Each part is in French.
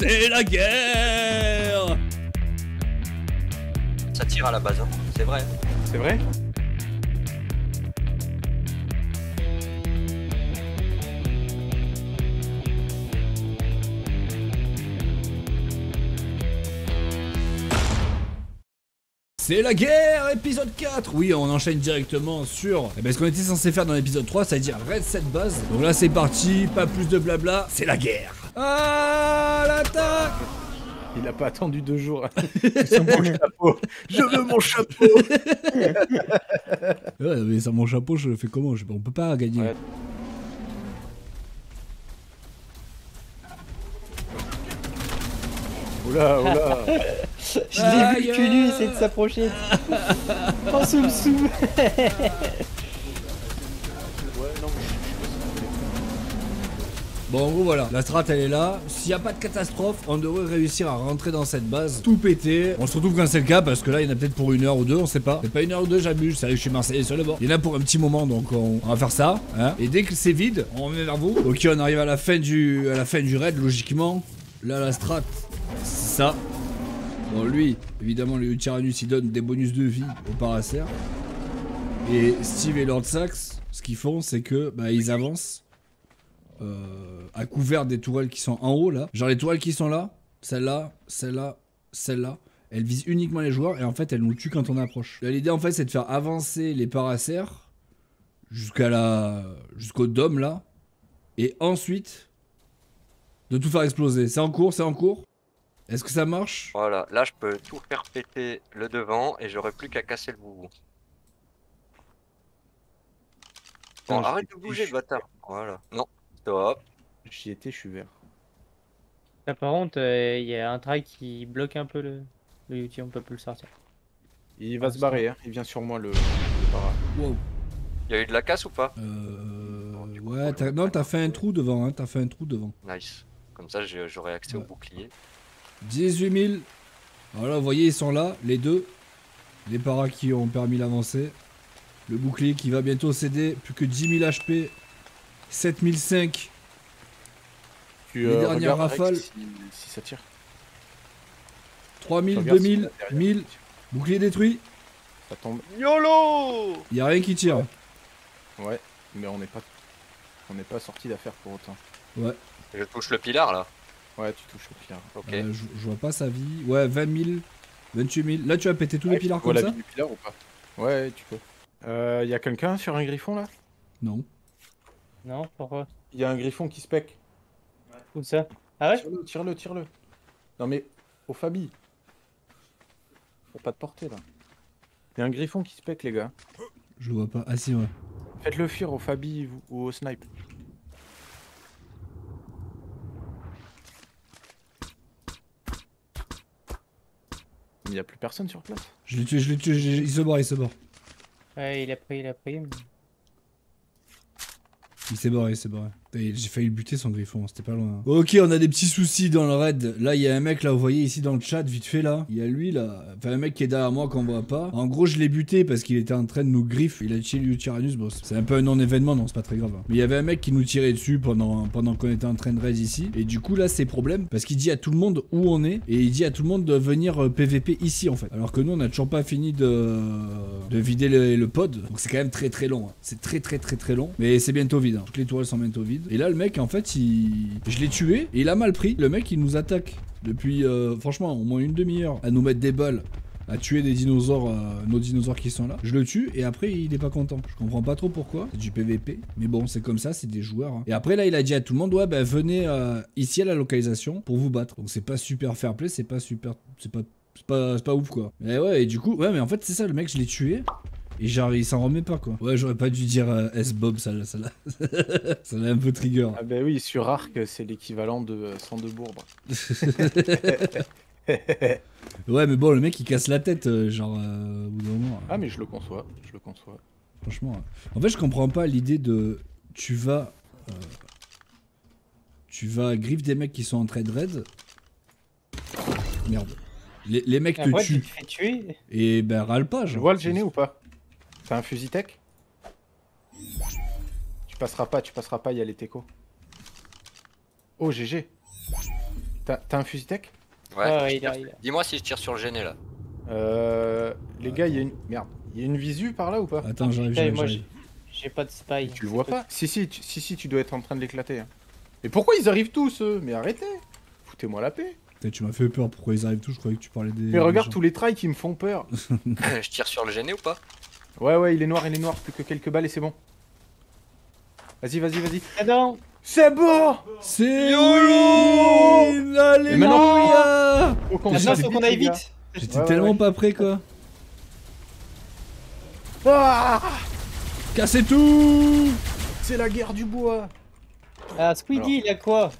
C'est la guerre Ça tire à la base, hein. c'est vrai. C'est vrai C'est la guerre, épisode 4 Oui, on enchaîne directement sur eh ben, ce qu'on était censé faire dans l'épisode 3, c'est-à-dire Red Set Buzz. Donc là, c'est parti, pas plus de blabla, c'est la guerre Ah, l'attaque Il a pas attendu deux jours. Mon chapeau. Je veux mon chapeau. Ouais, mais sans mon chapeau, je fais comment? Je... On peut pas gagner. Ouais. Oula, oula. Je l'ai vu que lui essayer de s'approcher. oh, soum soum. Ouais, non, mais Bon, en gros, voilà, la strat elle est là. S'il n'y a pas de catastrophe, on devrait réussir à rentrer dans cette base, tout péter. On se retrouve quand c'est le cas, parce que là, il y en a peut-être pour une heure ou deux, on sait pas. C'est pas une heure ou deux, j'abuse. Que je suis Marseillais sur le bord. Il y en a pour un petit moment, donc on, va faire ça. Hein. Et dès que c'est vide, on remet vers vous. Ok, on arrive à la fin du, à la fin du raid, logiquement. Là, la strat, c'est ça. Bon, lui, évidemment, le Tyrannus, il donne des bonus de vie au Paracer. Et Steve et Lord Sax, ce qu'ils font, c'est que bah, ils avancent à couvert des tourelles qui sont en haut là. Genre les tourelles qui sont là, celle-là, celle-là, celle-là. Elles visent uniquement les joueurs et en fait elles nous tuent quand on approche. L'idée en fait c'est de faire avancer les paracères jusqu'à la jusqu'au dôme là et ensuite de tout faire exploser. C'est en cours, c'est en cours. Est-ce que ça marche? Voilà, là je peux tout faire péter le devant et j'aurai plus qu'à casser le boubou. Bon, arrête de bouger, bâtard. Voilà. Non, stop. J'y étais, je suis vert. Là, par contre, euh, il y a un trail qui bloque un peu le, le YouTube, on peut plus le sortir. Il va Ah, se barrer, hein. il vient sur moi le, le para. Wow. Il y a eu de la casse ou pas? Euh, ouais, t'as- non, t'as fait un trou devant, hein, t'as fait un trou devant. Nice. Comme ça, j'aurai accès au bouclier. 18 000. Voilà, vous voyez, ils sont là, les deux. Les paras qui ont permis l'avancée. Le bouclier qui va bientôt céder. Plus que 10 000 HP. 7005. Tu, Les dernières rafales. Si, si ça tire. 3000, Regarde si 2000, derrière. 1000. Bouclier détruit. Ça tombe. YOLO Y a rien qui tire. Ouais, mais on n'est pas, on n'est pas sorti d'affaire pour autant. Ouais. Je touche le pilar là. Ouais, tu touches au pire. Ok. Euh, je, je vois pas sa vie. Ouais, 20 000. 28 000. Là, tu vas péter tous les pilars tu vois comme la ça vie du pilar ou pas? Ouais, tu peux. Euh, y a quelqu'un sur un griffon là? Non. Non, pourquoi? Il y a un griffon qui spec. Où ça? Ah ouais? Tire-le, tire-le, tire-le. Non mais, au Fabi. Faut pas te porter là. Il y a un griffon qui spec les gars. Je le vois pas. Ah si, ouais. Faites-le fuir au Fabi ou au snipe. Il n'y a plus personne sur place. Je l'ai tué, je l'ai tué. Il se barre, il se barre. Ouais, il a pris, il a pris. mais- Il s'est barré, il s'est barré. J'ai failli le buter son griffon, c'était pas loin. Ok, on a des petits soucis dans le raid. Là, il y a un mec, là, vous voyez ici dans le chat, vite fait là. Il y a lui là. Enfin, un mec qui est derrière moi qu'on voit pas. En gros, je l'ai buté parce qu'il était en train de nous griffe. Il a tué le Tyrannus. Bon, c'est un peu un non-événement, non, c'est pas très grave. hein. Mais il y avait un mec qui nous tirait dessus pendant, pendant qu'on était en train de raid ici. Et du coup, là, c'est problème parce qu'il dit à tout le monde où on est. Et il dit à tout le monde de venir euh, PVP ici en fait. Alors que nous, on a toujours pas fini de, de vider le, pod. Donc c'est quand même très très long. hein. C'est très très très très long. Mais c'est bientôt vide. hein. Toutes les tourelles sont bientôt vides. Et là, le mec, en fait, il... je l'ai tué et il a mal pris. Le mec, il nous attaque depuis, euh, franchement, au moins une demi-heure à nous mettre des balles. À tuer des dinosaures, euh, nos dinosaures qui sont là. Je le tue et après il est pas content. Je comprends pas trop pourquoi. C'est du PVP. Mais bon, c'est comme ça, c'est des joueurs. hein. Et après là, il a dit à tout le monde ouais, ben venez euh, ici à la localisation pour vous battre. Donc c'est pas super fair play, c'est pas super. C'est pas. C'est pas, pas ouf quoi. Et ouais, et du coup, ouais, mais en fait, c'est ça, le mec, je l'ai tué. Et genre, il s'en remet pas quoi. Ouais, j'aurais pas dû dire euh, S-Bob, ça l'a. Ça l'a ça l'a un peu trigger. Ah bah oui, sur Arc, c'est l'équivalent de euh, 102 bourbes. Ouais, mais bon, le mec, il casse la tête, euh, genre, euh, au bout d'un moment. ah mais je le conçois, je le conçois. Franchement. euh. En fait, je comprends pas l'idée de. Tu vas. euh, tu vas griffe des mecs qui sont en trade raid. Merde. Les, les mecs te Après, tu tuent. te fais tuer. Et ben, râle pas. Je vois le gêner ou pas T'as un fusil tech? Tu passeras pas, tu passeras pas, il y a les techos. Oh GG T'as t'as un fusil tech? Ouais, Ouais, ouais, je il a- tire- Dis-moi si je tire sur le gêné là. Euh. Les gars, il y a une. Merde. Il y a une visu par là ou pas? Attends, j'arrive, Putain, j'arrive. J'ai pas de spy. Tu le vois pas si si, tu, si, si, tu dois être en train de l'éclater. hein. Mais pourquoi ils arrivent tous eux? Mais arrêtez Foutez-moi la paix. Putain, tu m'as fait peur, pourquoi ils arrivent tous? Je croyais que tu parlais des. Mais regarde gens. tous les trails qui me font peur. je tire sur le gêné ou pas? Ouais, ouais, il est noir, il est noir. Plus que quelques balles et c'est bon. Vas-y, vas-y, vas-y. Ah non C'est bon C'est YOLO Alléluia maintenant, Faut qu'on fasse faut qu'on aille les gars. vite J'étais Ouais, tellement ouais. pas prêt quoi. Ah Cassez tout C'est la guerre du bois Ah, Squeedy, il a quoi?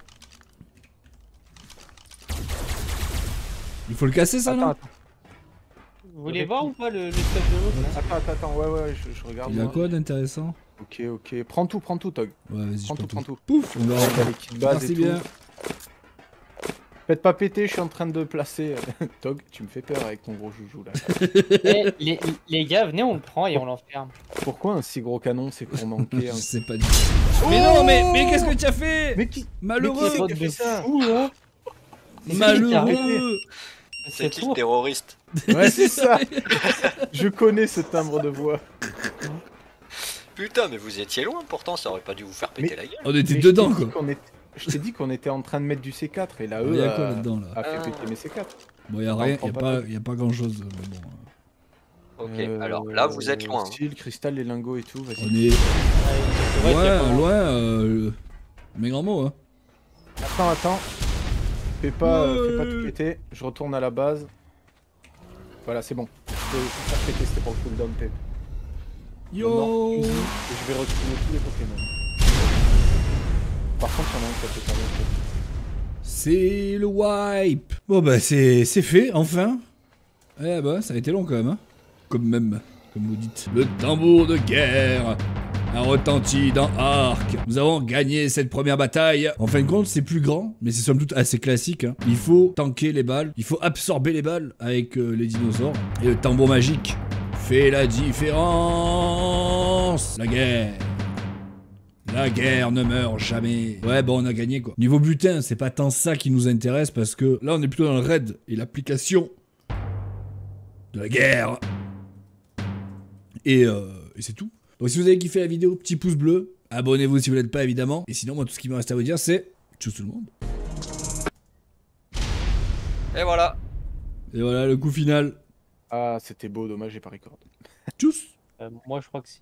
Il faut le casser ça Attends, non? attends, Vous voulez voir ou pas le, le stuff de l'autre attends, attends, attends, ouais, ouais, je, je regarde. Il a moi. quoi d'intéressant Ok, ok. Prends tout, prends tout, Tog. Ouais, vas-y, Prends prends tout, prends tout. Pouf On va les kits tout. bien. Faites pas péter, je suis en train de placer. Tog, tu me fais peur avec ton gros joujou là. Eh, les, les gars, venez, on le prend et on l'enferme. Pourquoi un si gros canon C'est pour manquer Je un. sais pas du tout. Mais non, mais, mais qu'est-ce que tu as fait Mais qui Malheureux Mais qui a fait ça. C'est Malheureux C'est qui le terroriste Ouais, c'est ça Je connais ce timbre de voix. Putain, mais vous étiez loin pourtant, ça aurait pas dû vous faire péter Mais- la gueule. On était Mais dedans quoi. était- Je t'ai dit qu'on était en train de mettre du C4 et là, eux, Il y a quoi là-dedans là a fait Ah. péter mes C4. Bon, y a rien, y a pas pas, tout. y a pas grand chose. Mais bon, Ok, Euh, alors là vous êtes loin. hein. Style, cristal, les lingots et tout, vas-y. on est Ouais, pas- loin. Euh... Mais grand mot hein. Attends, attends. Fais pas, euh, fais pas Ouais. tout péter. Je retourne à la base. Voilà, c'est bon. Je peux faire péter, c'était pour le cooldown. Yo Et je vais retrouver tous les Pokémon. Par contre, il y en a un qui a fait. C'est le wipe. Bon bah c'est c'est fait enfin. Eh bah ça a été long quand même. Hein. Comme même, comme vous dites. Le tambour de guerre a retenti dans Arc. Nous avons gagné cette première bataille. En fin de compte, c'est plus grand, mais c'est somme toute assez classique. hein. Il faut tanker les balles, il faut absorber les balles avec euh, les dinosaures. Et le tambour magique fait la différence. La guerre. La guerre ne meurt jamais. Ouais, bon, on a gagné quoi. Niveau butin, c'est pas tant ça qui nous intéresse parce que là, on est plutôt dans le raid et l'application de la guerre. Et, euh, et c'est tout. Donc, si vous avez kiffé la vidéo, petit pouce bleu. Abonnez-vous si vous l'êtes pas, évidemment. Et sinon, moi, tout ce qui me reste à vous dire, c'est tchuss tout le monde. Et voilà. Et voilà le coup final. Ah, c'était beau, dommage, j'ai pas record. Tchuss. Euh, moi, je crois que si.